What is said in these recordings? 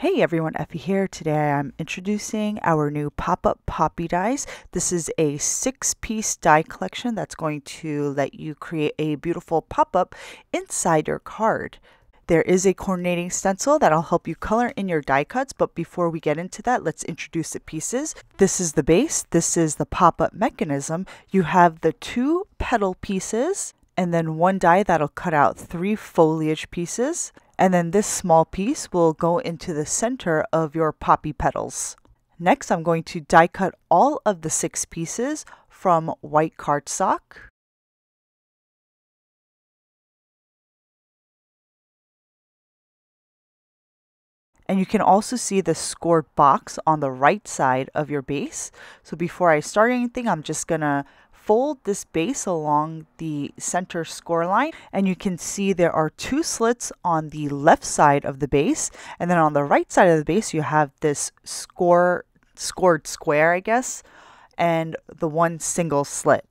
Hey everyone, Effie here. Today I'm introducing our new pop-up poppy dies. This is a six-piece die collection that's going to let you create a beautiful pop-up inside your card. There is a coordinating stencil that'll help you color in your die cuts, but before we get into that, let's introduce the pieces. This is the base, this is the pop-up mechanism. You have the two petal pieces, and then one die that'll cut out three foliage pieces. And then this small piece will go into the center of your poppy petals. Next, I'm going to die cut all of the six pieces from white cardstock. And you can also see the scored box on the right side of your base. So before I start anything, I'm just gonna fold this base along the center score line and you can see there are two slits on the left side of the base and then on the right side of the base you have this score scored square I guess and the one single slit.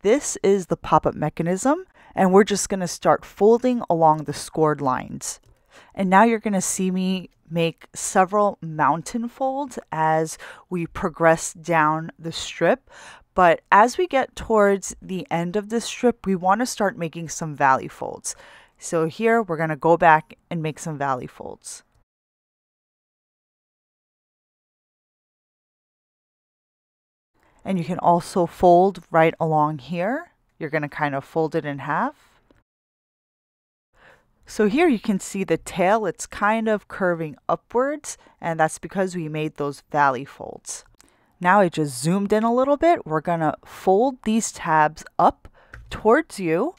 This is the pop-up mechanism and we're just going to start folding along the scored lines. And now you're going to see me make several mountain folds as we progress down the strip. But as we get towards the end of this strip, we want to start making some valley folds. So here we're going to go back and make some valley folds. And you can also fold right along here. You're going to kind of fold it in half. So here you can see the tail, it's kind of curving upwards, and that's because we made those valley folds. Now I just zoomed in a little bit. We're going to fold these tabs up towards you.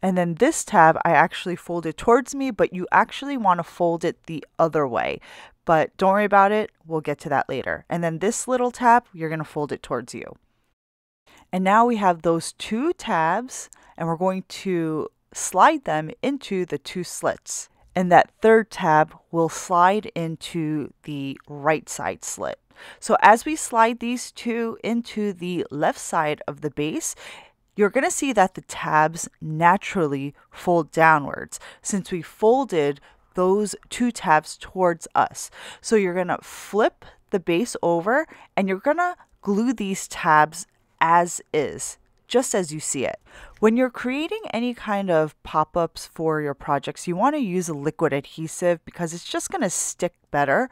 And then this tab, I actually folded towards me, but you actually want to fold it the other way. But don't worry about it. We'll get to that later. And then this little tab, you're going to fold it towards you. And now we have those two tabs, and we're going to slide them into the two slits and that third tab will slide into the right side slit. So as we slide these two into the left side of the base, you're going to see that the tabs naturally fold downwards since we folded those two tabs towards us. So you're going to flip the base over and you're going to glue these tabs as is just as you see it. When you're creating any kind of pop-ups for your projects, you want to use a liquid adhesive because it's just going to stick better.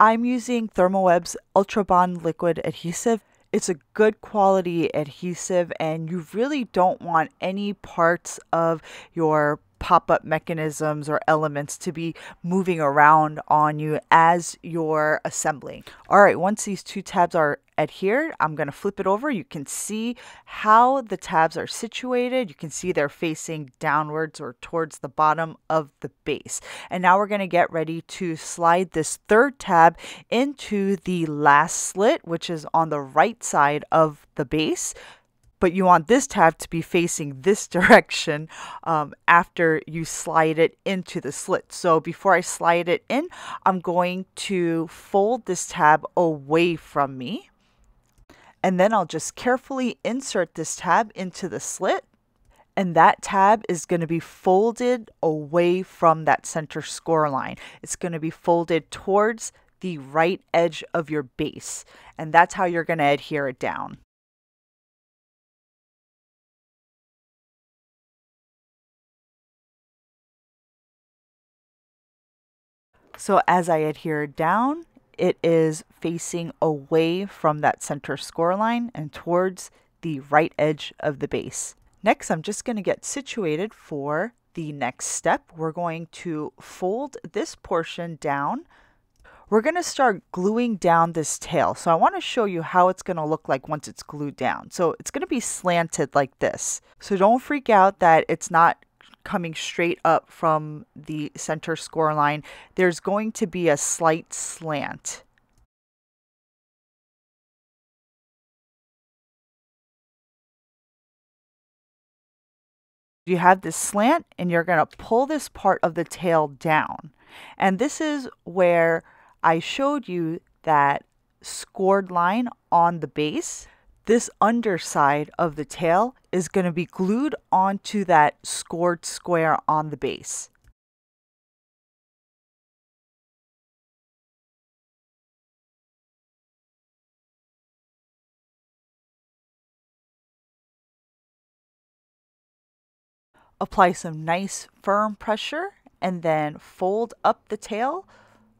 I'm using Thermoweb's Ultra Bond liquid adhesive. It's a good quality adhesive and you really don't want any parts of your pop-up mechanisms or elements to be moving around on you as you're assembling. All right, once these two tabs are adhered, I'm going to flip it over. You can see how the tabs are situated. You can see they're facing downwards or towards the bottom of the base. And now we're going to get ready to slide this third tab into the last slit, which is on the right side of the base but you want this tab to be facing this direction um, after you slide it into the slit. So before I slide it in, I'm going to fold this tab away from me. And then I'll just carefully insert this tab into the slit. And that tab is going to be folded away from that center score line. It's going to be folded towards the right edge of your base. And that's how you're going to adhere it down. So as I adhere down, it is facing away from that center score line and towards the right edge of the base. Next, I'm just going to get situated for the next step. We're going to fold this portion down. We're going to start gluing down this tail. So I want to show you how it's going to look like once it's glued down. So it's going to be slanted like this. So don't freak out that it's not coming straight up from the center score line, there's going to be a slight slant. You have this slant and you're going to pull this part of the tail down. And this is where I showed you that scored line on the base this underside of the tail is going to be glued onto that scored square on the base. Apply some nice firm pressure and then fold up the tail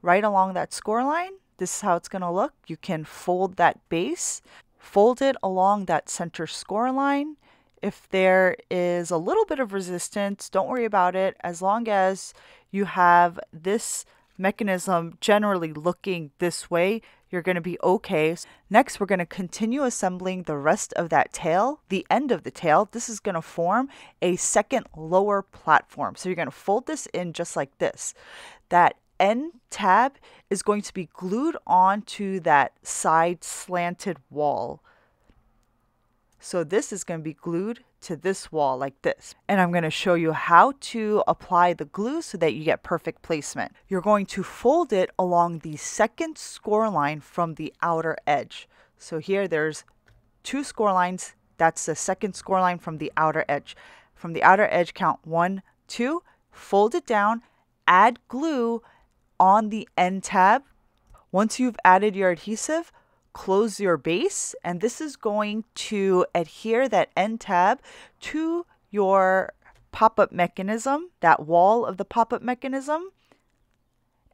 right along that score line. This is how it's going to look. You can fold that base, fold it along that center score line, if there is a little bit of resistance, don't worry about it. As long as you have this mechanism generally looking this way, you're going to be okay. Next, we're going to continue assembling the rest of that tail, the end of the tail. This is going to form a second lower platform. So you're going to fold this in just like this. That end tab is going to be glued onto that side slanted wall. So this is going to be glued to this wall like this. And I'm going to show you how to apply the glue so that you get perfect placement. You're going to fold it along the second score line from the outer edge. So here there's two score lines. That's the second score line from the outer edge. From the outer edge, count one, two, fold it down, add glue on the end tab. Once you've added your adhesive, close your base and this is going to adhere that end tab to your pop-up mechanism, that wall of the pop-up mechanism.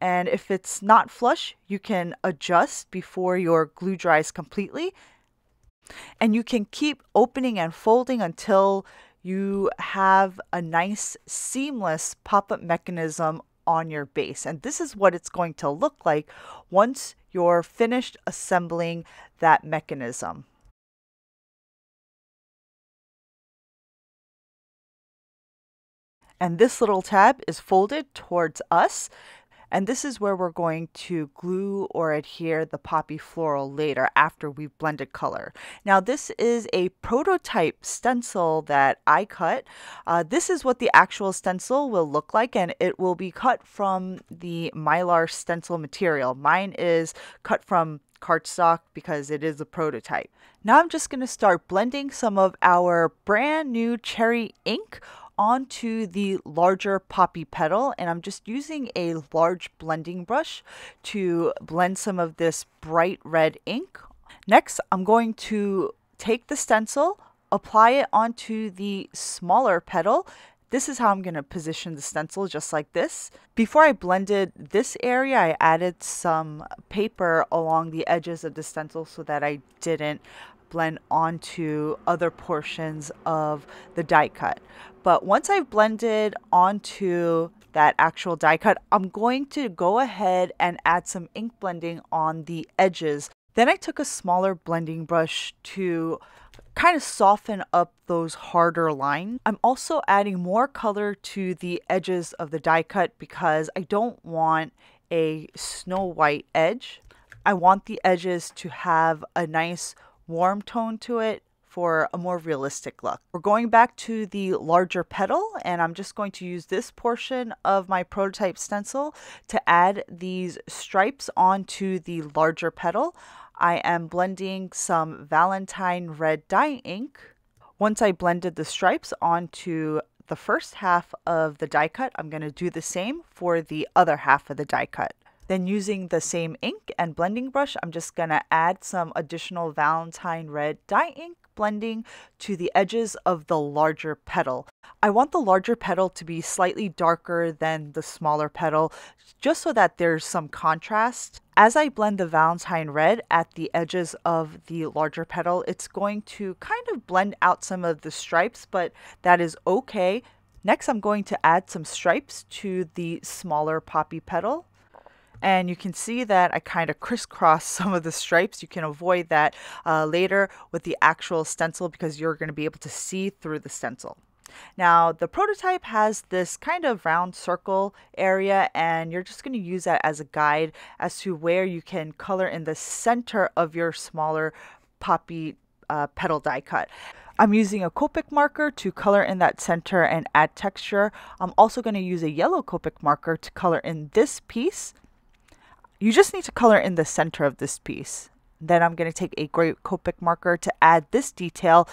And if it's not flush, you can adjust before your glue dries completely. And you can keep opening and folding until you have a nice seamless pop-up mechanism on your base. And this is what it's going to look like once you're finished assembling that mechanism. And this little tab is folded towards us. And this is where we're going to glue or adhere the poppy floral later after we've blended color. Now this is a prototype stencil that I cut. Uh, this is what the actual stencil will look like and it will be cut from the Mylar stencil material. Mine is cut from cardstock because it is a prototype. Now I'm just going to start blending some of our brand new cherry ink onto the larger poppy petal and I'm just using a large blending brush to blend some of this bright red ink. Next, I'm going to take the stencil, apply it onto the smaller petal. This is how I'm going to position the stencil just like this. Before I blended this area, I added some paper along the edges of the stencil so that I didn't blend onto other portions of the die cut. But once I've blended onto that actual die cut, I'm going to go ahead and add some ink blending on the edges. Then I took a smaller blending brush to kind of soften up those harder lines. I'm also adding more color to the edges of the die cut because I don't want a snow white edge. I want the edges to have a nice warm tone to it for a more realistic look. We're going back to the larger petal and I'm just going to use this portion of my prototype stencil to add these stripes onto the larger petal. I am blending some Valentine red dye ink. Once I blended the stripes onto the first half of the die cut, I'm going to do the same for the other half of the die cut. Then using the same ink and blending brush, I'm just going to add some additional Valentine red dye ink blending to the edges of the larger petal. I want the larger petal to be slightly darker than the smaller petal, just so that there's some contrast. As I blend the Valentine red at the edges of the larger petal, it's going to kind of blend out some of the stripes, but that is okay. Next, I'm going to add some stripes to the smaller poppy petal. And you can see that I kind of crisscross some of the stripes. You can avoid that uh, later with the actual stencil because you're going to be able to see through the stencil. Now, the prototype has this kind of round circle area, and you're just going to use that as a guide as to where you can color in the center of your smaller poppy uh, petal die cut. I'm using a Copic marker to color in that center and add texture. I'm also going to use a yellow Copic marker to color in this piece. You just need to color in the center of this piece. Then I'm going to take a great Copic marker to add this detail.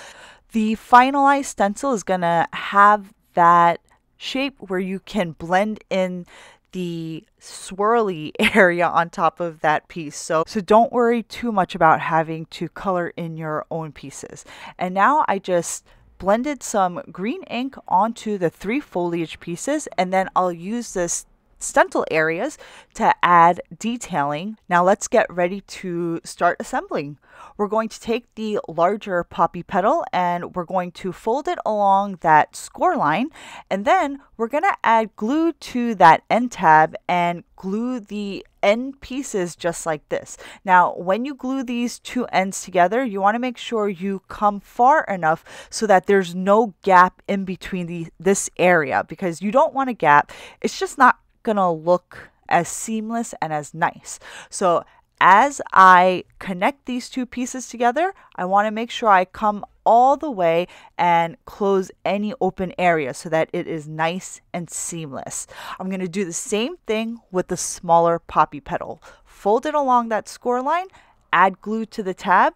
The finalized stencil is going to have that shape where you can blend in the swirly area on top of that piece. So, so don't worry too much about having to color in your own pieces. And now I just blended some green ink onto the three foliage pieces and then I'll use this stencil areas to add detailing. Now let's get ready to start assembling. We're going to take the larger poppy petal and we're going to fold it along that score line and then we're going to add glue to that end tab and glue the end pieces just like this. Now when you glue these two ends together you want to make sure you come far enough so that there's no gap in between the, this area because you don't want a gap. It's just not gonna look as seamless and as nice. So as I connect these two pieces together, I want to make sure I come all the way and close any open area so that it is nice and seamless. I'm going to do the same thing with the smaller poppy petal. Fold it along that score line, add glue to the tab,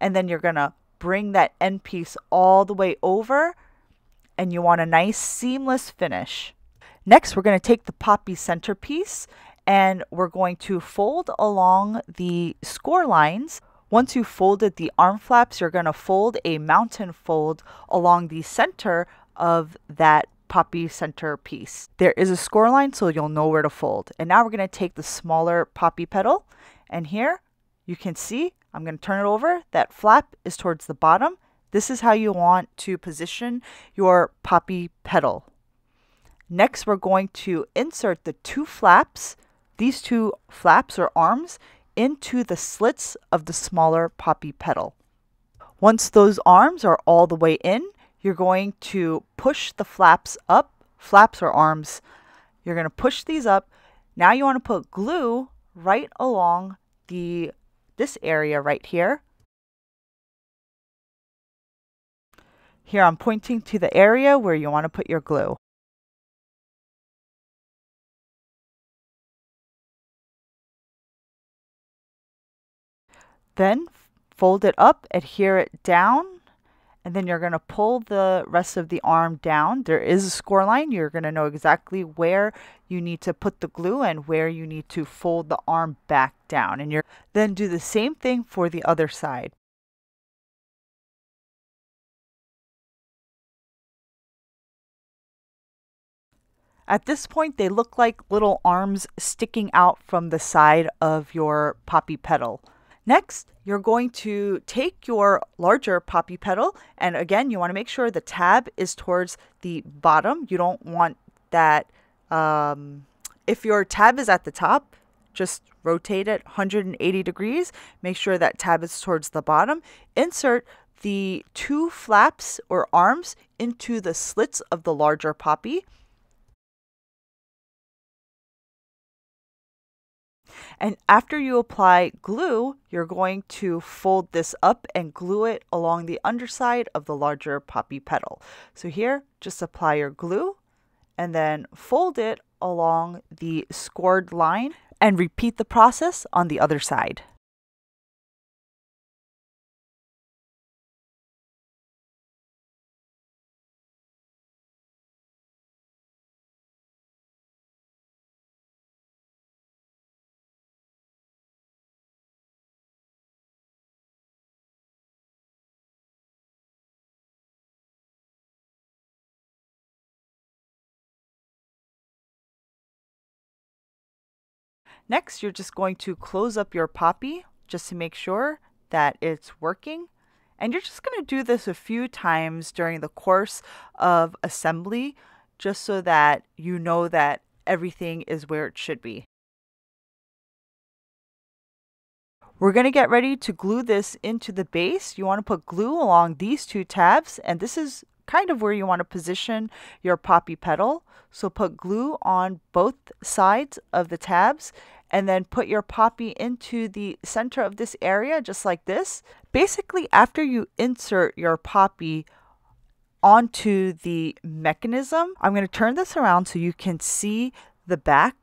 and then you're going to bring that end piece all the way over and you want a nice seamless finish. Next, we're going to take the poppy centerpiece and we're going to fold along the score lines. Once you've folded the arm flaps, you're going to fold a mountain fold along the center of that poppy center piece. There is a score line so you'll know where to fold. And now we're going to take the smaller poppy petal and here you can see I'm going to turn it over. That flap is towards the bottom. This is how you want to position your poppy petal. Next, we're going to insert the two flaps, these two flaps or arms, into the slits of the smaller poppy petal. Once those arms are all the way in, you're going to push the flaps up, flaps or arms. You're going to push these up. Now you want to put glue right along the this area right here. Here I'm pointing to the area where you want to put your glue. Then fold it up, adhere it down, and then you're going to pull the rest of the arm down. There is a score line. You're going to know exactly where you need to put the glue and where you need to fold the arm back down. And you're then do the same thing for the other side. At this point, they look like little arms sticking out from the side of your poppy petal. Next, you're going to take your larger poppy petal, and again, you want to make sure the tab is towards the bottom. You don't want that. Um, if your tab is at the top, just rotate it 180 degrees. Make sure that tab is towards the bottom. Insert the two flaps or arms into the slits of the larger poppy. And after you apply glue, you're going to fold this up and glue it along the underside of the larger poppy petal. So here, just apply your glue and then fold it along the scored line and repeat the process on the other side. Next, you're just going to close up your poppy just to make sure that it's working. And you're just going to do this a few times during the course of assembly just so that you know that everything is where it should be. We're going to get ready to glue this into the base. You want to put glue along these two tabs and this is kind of where you want to position your poppy petal. So put glue on both sides of the tabs and then put your poppy into the center of this area just like this. Basically, after you insert your poppy onto the mechanism, I'm going to turn this around so you can see the back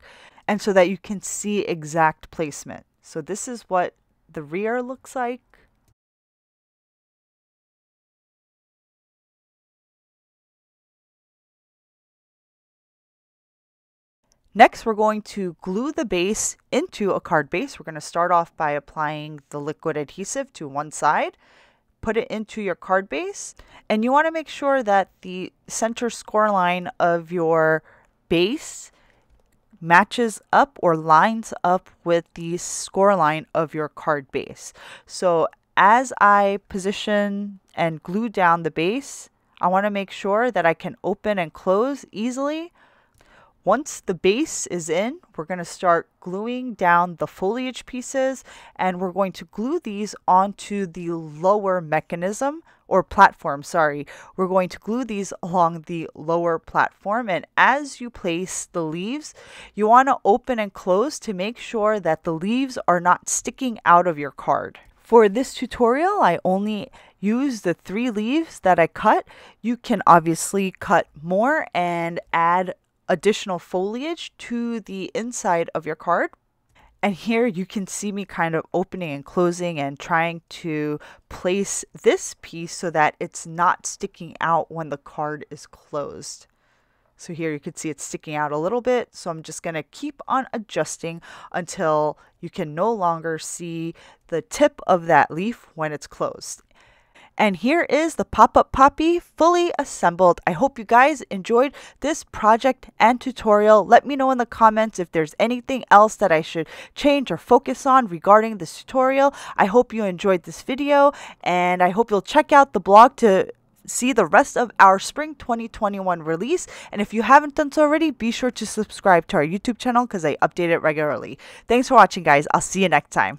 and so that you can see exact placement. So this is what the rear looks like. Next, we're going to glue the base into a card base. We're going to start off by applying the liquid adhesive to one side, put it into your card base and you want to make sure that the center score line of your base matches up or lines up with the score line of your card base. So as I position and glue down the base, I want to make sure that I can open and close easily once the base is in, we're going to start gluing down the foliage pieces and we're going to glue these onto the lower mechanism or platform, sorry. We're going to glue these along the lower platform and as you place the leaves, you want to open and close to make sure that the leaves are not sticking out of your card. For this tutorial, I only use the three leaves that I cut. You can obviously cut more and add additional foliage to the inside of your card. And here you can see me kind of opening and closing and trying to place this piece so that it's not sticking out when the card is closed. So here you can see it's sticking out a little bit. So I'm just going to keep on adjusting until you can no longer see the tip of that leaf when it's closed. And here is the pop-up poppy fully assembled. I hope you guys enjoyed this project and tutorial. Let me know in the comments if there's anything else that I should change or focus on regarding this tutorial. I hope you enjoyed this video and I hope you'll check out the blog to see the rest of our spring 2021 release. And if you haven't done so already, be sure to subscribe to our YouTube channel because I update it regularly. Thanks for watching, guys. I'll see you next time.